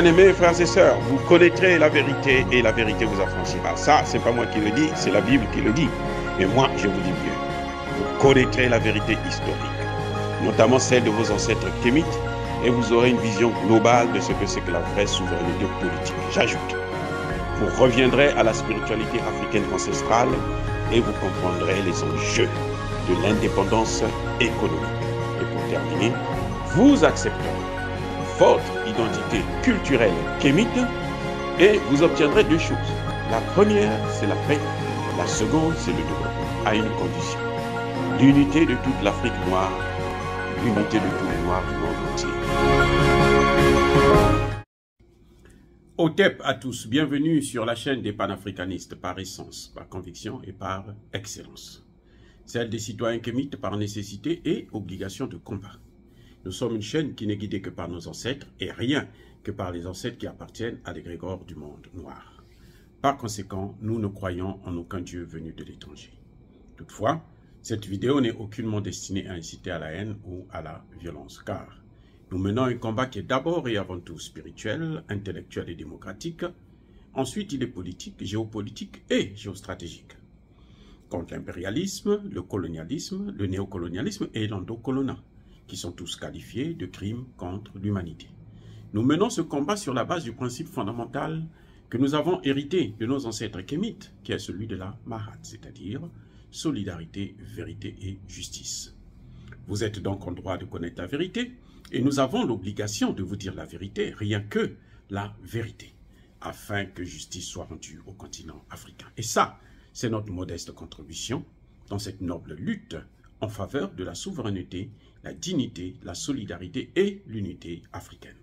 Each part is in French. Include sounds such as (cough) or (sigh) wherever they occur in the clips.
Bien-aimés frères et sœurs, vous connaîtrez la vérité et la vérité vous affranchira. Ça, c'est pas moi qui le dis, c'est la Bible qui le dit. Mais moi, je vous dis mieux. Vous connaîtrez la vérité historique, notamment celle de vos ancêtres kémites, et vous aurez une vision globale de ce que c'est que la vraie souveraineté politique. J'ajoute, vous reviendrez à la spiritualité africaine ancestrale et vous comprendrez les enjeux de l'indépendance économique. Et pour terminer, vous accepterez votre identité culturelle kémite et vous obtiendrez deux choses. La première, c'est la paix. La seconde, c'est le développement, à une condition. L'unité de toute l'Afrique noire, l'unité de tous les Noirs du monde entier. OTEP à tous, bienvenue sur la chaîne des panafricanistes par essence, par conviction et par excellence. Celle des citoyens kémites par nécessité et obligation de combat. Nous sommes une chaîne qui n'est guidée que par nos ancêtres et rien que par les ancêtres qui appartiennent à l'égrégore du monde noir. Par conséquent, nous ne croyons en aucun Dieu venu de l'étranger. Toutefois, cette vidéo n'est aucunement destinée à inciter à la haine ou à la violence, car nous menons un combat qui est d'abord et avant tout spirituel, intellectuel et démocratique. Ensuite, il est politique, géopolitique et géostratégique. Contre l'impérialisme, le colonialisme, le néocolonialisme et l'endocolonat qui sont tous qualifiés de crimes contre l'humanité. Nous menons ce combat sur la base du principe fondamental que nous avons hérité de nos ancêtres kémites, qui est celui de la Mahat, c'est-à-dire solidarité, vérité et justice. Vous êtes donc en droit de connaître la vérité, et nous avons l'obligation de vous dire la vérité, rien que la vérité, afin que justice soit rendue au continent africain. Et ça, c'est notre modeste contribution dans cette noble lutte en faveur de la souveraineté la dignité, la solidarité et l'unité africaine.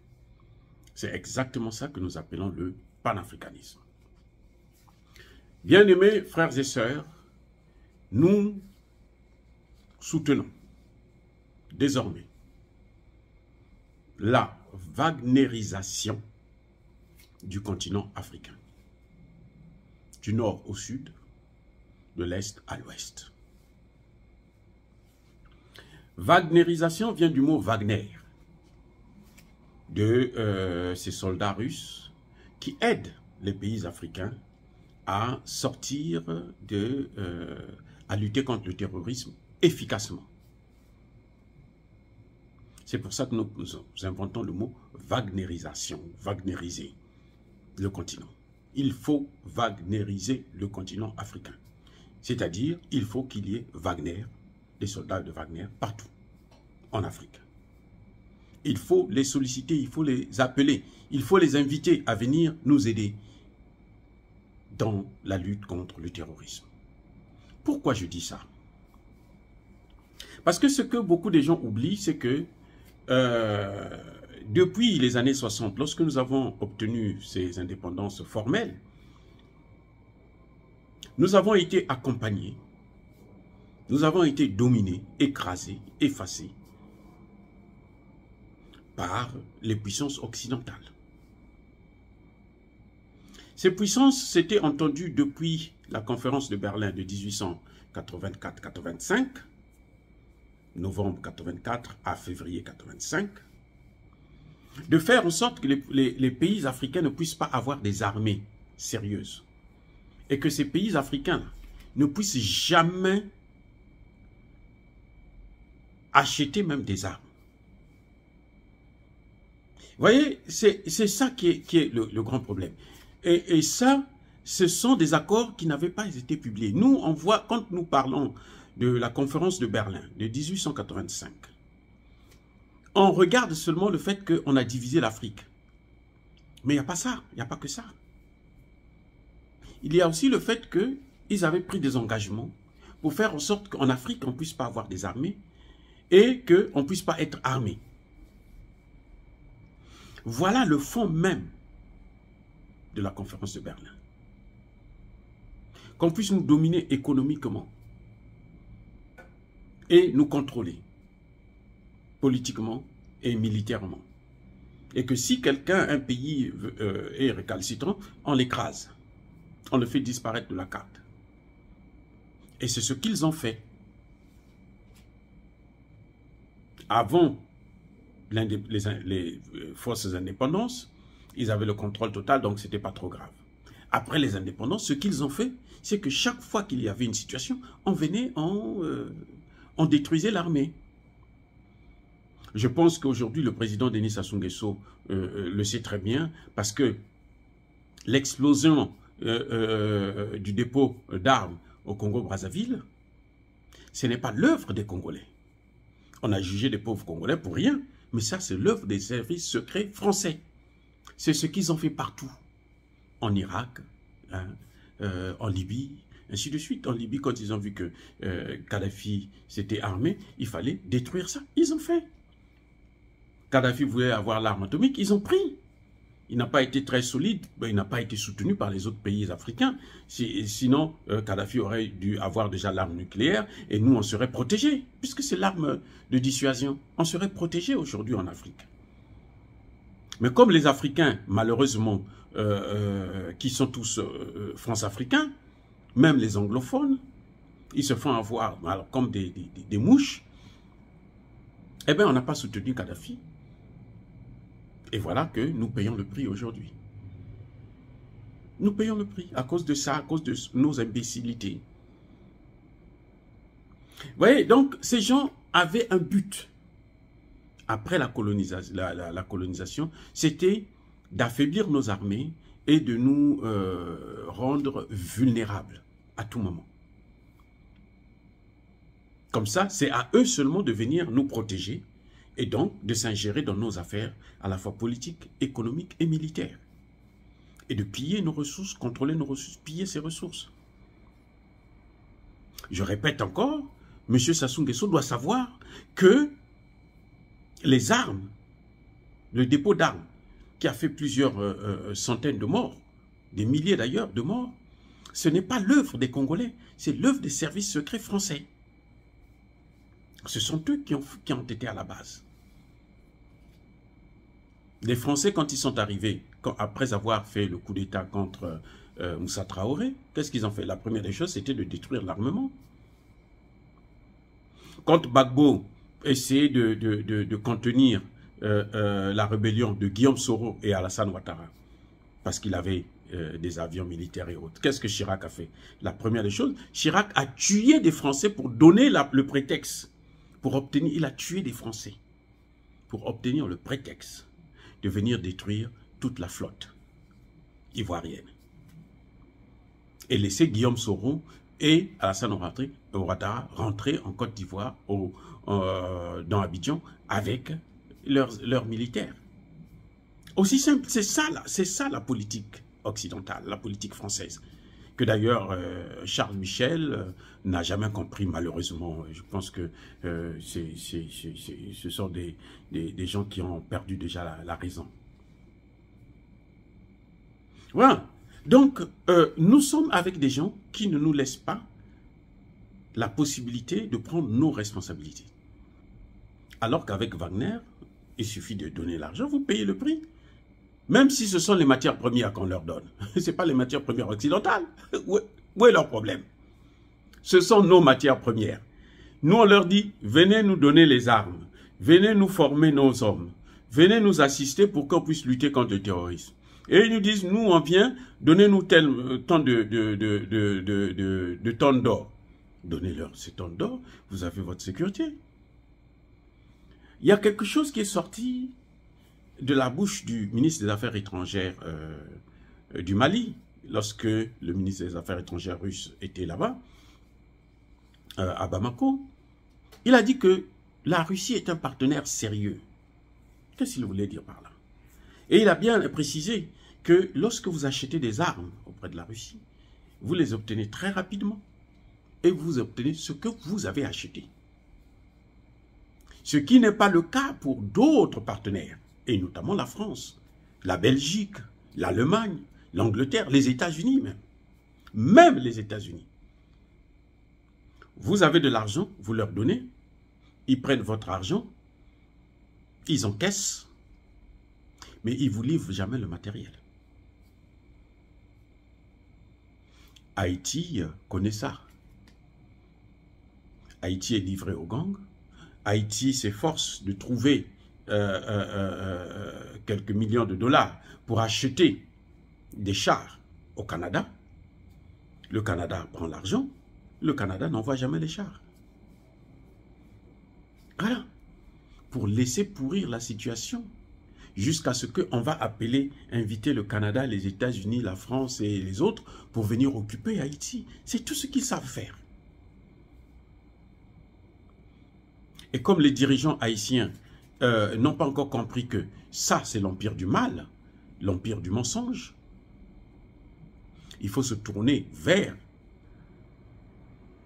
C'est exactement ça que nous appelons le panafricanisme. Bien-aimés frères et sœurs, nous soutenons désormais la wagnerisation du continent africain, du nord au sud, de l'est à l'ouest. Wagnerisation vient du mot Wagner, de euh, ces soldats russes qui aident les pays africains à sortir de, euh, à lutter contre le terrorisme efficacement. C'est pour ça que nous, nous, inventons le mot Wagnerisation, Wagneriser le continent. Il faut Wagneriser le continent africain. C'est-à-dire, il faut qu'il y ait Wagner des soldats de Wagner partout en Afrique. Il faut les solliciter, il faut les appeler, il faut les inviter à venir nous aider dans la lutte contre le terrorisme. Pourquoi je dis ça? Parce que ce que beaucoup de gens oublient, c'est que euh, depuis les années 60, lorsque nous avons obtenu ces indépendances formelles, nous avons été accompagnés nous avons été dominés, écrasés, effacés par les puissances occidentales. Ces puissances s'étaient entendues depuis la conférence de Berlin de 1884-85, novembre 84 à février 85, de faire en sorte que les, pays africains ne puissent pas avoir des armées sérieuses et que ces pays africains ne puissent jamais acheter même des armes. Vous voyez, c'est ça qui est, qui est le, grand problème. Et, et, ça, ce sont des accords qui n'avaient pas été publiés. Nous, on voit, quand nous parlons de la conférence de Berlin de 1885, on regarde seulement le fait qu'on a divisé l'Afrique. Mais il n'y a pas ça, il n'y a pas que ça. Il y a aussi le fait qu'ils avaient pris des engagements pour faire en sorte qu'en Afrique, on ne puisse pas avoir des armées et qu'on ne puisse pas être armé. Voilà le fond même de la conférence de Berlin. Qu'on puisse nous dominer économiquement et nous contrôler politiquement et militairement. Et que si quelqu'un, un pays euh, est récalcitrant, on l'écrase. On le fait disparaître de la carte. Et c'est ce qu'ils ont fait. Avant les, euh, forces indépendances Ils avaient le contrôle total, donc c'était pas trop grave. Après les indépendants, ce qu'ils ont fait, c'est que chaque fois qu'il y avait une situation, on venait, on, euh, détruisait l'armée. Je pense qu'aujourd'hui, le président Denis Sassou Nguesso euh, le sait très bien, parce que l'explosion du dépôt d'armes au Congo-Brazzaville, ce n'est pas l'œuvre des Congolais. On a jugé des pauvres Congolais pour rien, mais ça, c'est l'œuvre des services secrets français. C'est ce qu'ils ont fait partout. En Irak, hein, euh, en Libye, ainsi de suite. En Libye, quand ils ont vu que euh, Kadhafi s'était armé, il fallait détruire ça. Ils ont fait. Kadhafi voulait avoir l'arme atomique, ils ont pris. Il n'a pas été très solide, il n'a pas été soutenu par les autres pays africains. sinon, euh, Kadhafi aurait dû avoir déjà l'arme nucléaire et nous, on serait protégés, puisque c'est l'arme de dissuasion. On serait protégés aujourd'hui en Afrique. Mais comme les Africains, malheureusement, euh, euh, qui sont tous France-Africains, même les anglophones, ils se font avoir comme des mouches, eh bien, on n'a pas soutenu Kadhafi. Et voilà que nous payons le prix aujourd'hui. Nous payons le prix à cause de ça, à cause de nos imbécilités. Vous voyez, donc ces gens avaient un but. Après la, colonisation, c'était d'affaiblir nos armées et de nous euh, rendre vulnérables à tout moment. Comme ça, c'est à eux seulement de venir nous protéger et donc de s'ingérer dans nos affaires à la fois politiques, économiques et militaires. Et de piller nos ressources, contrôler nos ressources, piller ces ressources. Je répète encore, M. Sassou Nguesso doit savoir que les armes, le dépôt d'armes, qui a fait plusieurs euh, euh, centaines de morts, des milliers d'ailleurs de morts, ce n'est pas l'œuvre des Congolais, c'est l'œuvre des services secrets français. Ce sont eux qui ont, qui ont été à la base. Les Français, quand ils sont arrivés, après avoir fait le coup d'État contre euh, Moussa Traoré, qu'est-ce qu'ils ont fait? La première des choses, c'était de détruire l'armement. Quand Bagbo essayait de, contenir euh, euh, la rébellion de Guillaume Soro et Alassane Ouattara, parce qu'il avait des avions militaires et autres, qu'est-ce que Chirac a fait? La première des choses, Chirac a tué des Français pour donner le prétexte, pour obtenir, il a tué des Français, pour obtenir le prétexte de venir détruire toute la flotte ivoirienne. Et laisser Guillaume Soro et Alassane Ouattara rentrer en Côte d'Ivoire, euh, dans Abidjan, avec leurs, militaires. Aussi simple, c'est ça, c'est ça la politique occidentale, la politique française que d'ailleurs euh, Charles Michel euh, n'a jamais compris malheureusement. Je pense que euh, ce sont des, gens qui ont perdu déjà la, raison. Voilà. Donc, nous sommes avec des gens qui ne nous laissent pas la possibilité de prendre nos responsabilités. Alors qu'avec Wagner, il suffit de donner l'argent, vous payez le prix. Même si ce sont les matières premières qu'on leur donne. (laughs) Ce n'est pas les matières premières occidentales. (laughs) Où est, leur problème? Ce sont nos matières premières. Nous, on leur dit, venez nous donner les armes. Venez nous former nos hommes. Venez nous assister pour qu'on puisse lutter contre le terrorisme. Et ils nous disent, nous, on vient, donnez-nous euh, de, de, de, de tonnes d'or. Donnez-leur ces tonnes d'or, vous avez votre sécurité. Il y a quelque chose qui est sorti de la bouche du ministre des Affaires étrangères euh, du Mali, lorsque le ministre des Affaires étrangères russe était là-bas, euh, à Bamako, il a dit que la Russie est un partenaire sérieux. Qu'est-ce qu'il voulait dire par là? Et il a bien précisé que lorsque vous achetez des armes auprès de la Russie, vous les obtenez très rapidement et vous obtenez ce que vous avez acheté. Ce qui n'est pas le cas pour d'autres partenaires et notamment la France, la Belgique, l'Allemagne, l'Angleterre, les États-Unis même. Même les États-Unis. Vous avez de l'argent, vous leur donnez, ils prennent votre argent, ils encaissent, mais ils ne vous livrent jamais le matériel. Haïti connaît ça. Haïti est livré aux gangs. Haïti s'efforce de trouver euh, euh, euh, quelques millions de dollars pour acheter des chars au Canada, le Canada prend l'argent, le Canada n'envoie jamais les chars. Voilà. Pour laisser pourrir la situation jusqu'à ce qu'on va appeler, inviter le Canada, les États-Unis, la France et les autres pour venir occuper Haïti. C'est tout ce qu'ils savent faire. Et comme les dirigeants haïtiens euh, n'ont pas encore compris que ça, c'est l'empire du mal, l'empire du mensonge, il faut se tourner vers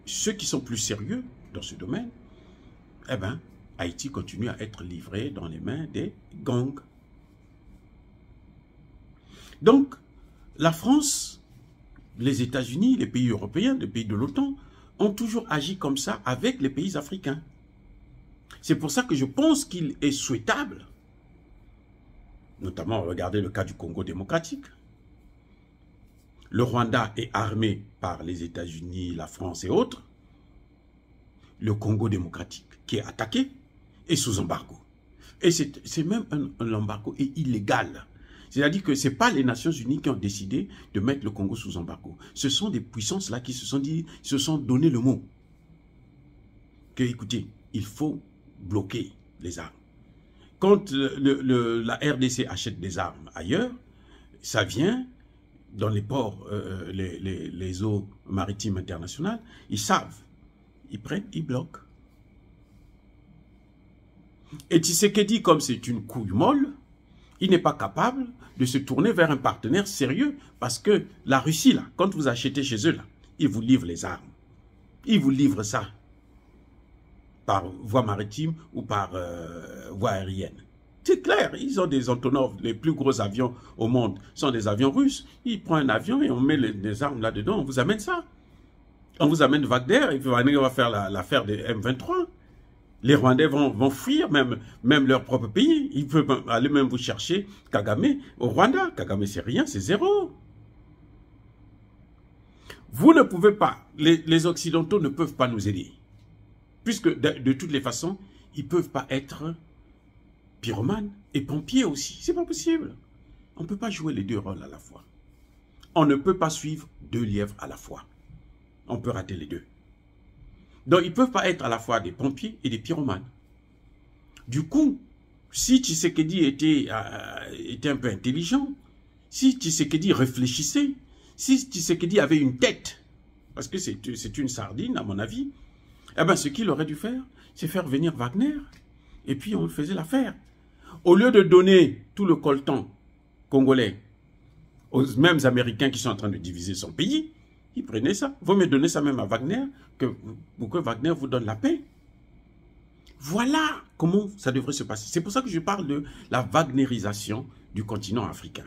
ceux qui sont plus sérieux dans ce domaine. Eh bien, Haïti continue à être livré dans les mains des gangs. Donc, la France, les États-Unis, les pays européens, les pays de l'OTAN, ont toujours agi comme ça avec les pays africains. C'est pour ça que je pense qu'il est souhaitable, notamment regardez le cas du Congo démocratique. Le Rwanda est armé par les États-Unis, la France et autres. Le Congo démocratique qui est attaqué est sous embargo. Et c'est même un, embargo est illégal. C'est-à-dire que ce n'est pas les Nations Unies qui ont décidé de mettre le Congo sous embargo. Ce sont des puissances-là qui se sont dit, se sont donné le mot. Que, écoutez, il faut bloquer les armes. Quand la RDC achète des armes ailleurs, ça vient dans les ports, euh, euh, les, eaux maritimes internationales, ils savent. Ils prennent, ils bloquent. Et dit comme c'est une couille molle, il n'est pas capable de se tourner vers un partenaire sérieux parce que la Russie, là, quand vous achetez chez eux, là, ils vous livrent les armes. Ils vous livrent ça par voie maritime ou par euh, voie aérienne. C'est clair, ils ont des Antonov, les plus gros avions au monde sont des avions russes. Ils prennent un avion et on met les, armes là-dedans, on vous amène ça. On vous amène Wagner, et va faire l'affaire des M23. Les Rwandais vont, vont fuir même, même leur propre pays. Ils peuvent aller même vous chercher Kagame au Rwanda. Kagame, c'est rien, c'est zéro. Vous ne pouvez pas, les Occidentaux ne peuvent pas nous aider. Puisque de, toutes les façons, ils ne peuvent pas être pyromanes et pompiers aussi. C'est pas possible. On ne peut pas jouer les deux rôles à la fois. On ne peut pas suivre deux lièvres à la fois. On peut rater les deux. Donc, ils ne peuvent pas être à la fois des pompiers et des pyromanes. Du coup, si Tshisekedi était, euh, était un peu intelligent, si Tshisekedi réfléchissait, si Tshisekedi avait une tête, parce que c'est une sardine à mon avis, eh bien, ce qu'il aurait dû faire, c'est faire venir Wagner. Et puis, on faisait l'affaire. Au lieu de donner tout le coltan congolais aux mêmes Américains qui sont en train de diviser son pays, ils prenaient ça. Vous me donnez ça même à Wagner, que, pour que Wagner vous donne la paix. Voilà comment ça devrait se passer. C'est pour ça que je parle de la Wagnerisation du continent africain.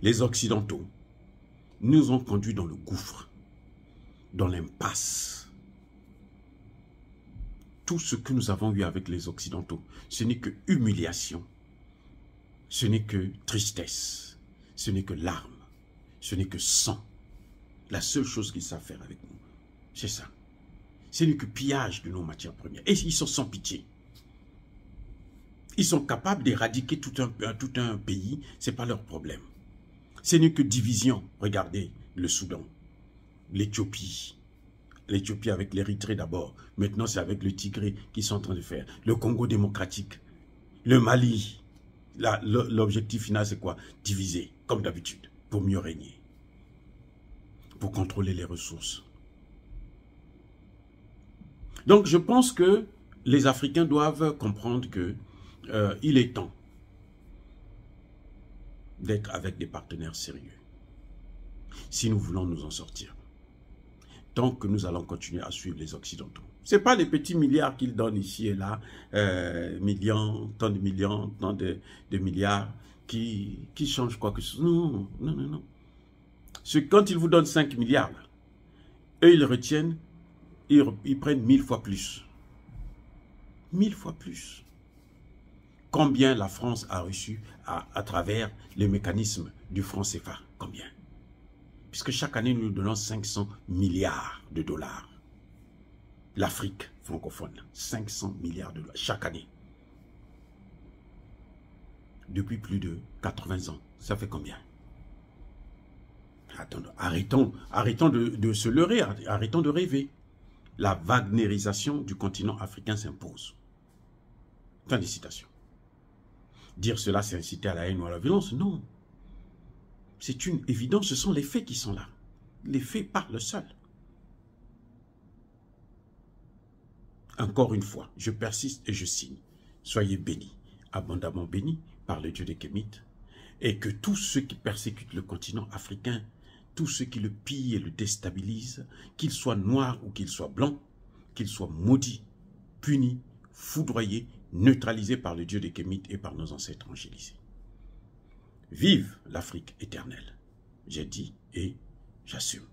Les Occidentaux nous ont conduits dans le gouffre dans l'impasse. Tout ce que nous avons eu avec les Occidentaux, ce n'est que humiliation, ce n'est que tristesse, ce n'est que larmes, ce n'est que sang. La seule chose qu'ils savent faire avec nous, c'est ça. Ce n'est que pillage de nos matières premières. Et ils sont sans pitié. Ils sont capables d'éradiquer tout un, tout un pays, ce n'est pas leur problème. Ce n'est que division. Regardez le Soudan l'Éthiopie. L'Éthiopie avec l'Érythrée d'abord. Maintenant, c'est avec le Tigré qu'ils sont en train de faire. Le Congo démocratique. Le Mali. L'objectif final, c'est quoi? Diviser, comme d'habitude, pour mieux régner. Pour contrôler les ressources. Donc, je pense que les Africains doivent comprendre que euh, il est temps d'être avec des partenaires sérieux. Si nous voulons nous en sortir tant que nous allons continuer à suivre les Occidentaux. Ce pas les petits milliards qu'ils donnent ici et là, euh, millions, tant de millions, tant de, milliards, qui, changent quoi que ce soit. Non, non, non, non. quand ils vous donnent 5 milliards, eux, ils retiennent, ils, prennent mille fois plus. Mille fois plus. Combien la France a reçu à, à travers les mécanismes du franc CFA puisque chaque année, nous donnons 500 milliards de dollars. L'Afrique francophone, 500 milliards de dollars chaque année. depuis plus de 80 ans. Ça fait combien? Arrêtons, arrêtons de, se leurrer, arrêtons de rêver. La wagnerisation du continent africain s'impose. Fin de citation. Dire cela, c'est inciter à la haine ou à la violence? Non. C'est une évidence, ce sont les faits qui sont là. Les faits parlent seuls. Encore une fois, je persiste et je signe. Soyez bénis, abondamment bénis par le Dieu des Kémites, et que tous ceux qui persécutent le continent africain, tous ceux qui le pillent et le déstabilisent, qu'ils soient noirs ou qu'ils soient blancs, qu'ils soient maudits, punis, foudroyés, neutralisés par le Dieu des Kémites et par nos ancêtres angélisés. Vive l'Afrique éternelle. J'ai dit et j'assume.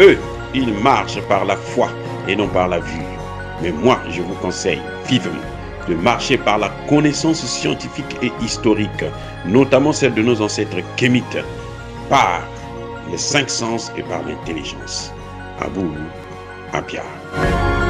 Eux, ils marchent par la foi et non par la vue. Mais moi, je vous conseille vivement de marcher par la connaissance scientifique et historique, notamment celle de nos ancêtres kémites, par les cinq sens et par l'intelligence. À vous, à Pierre.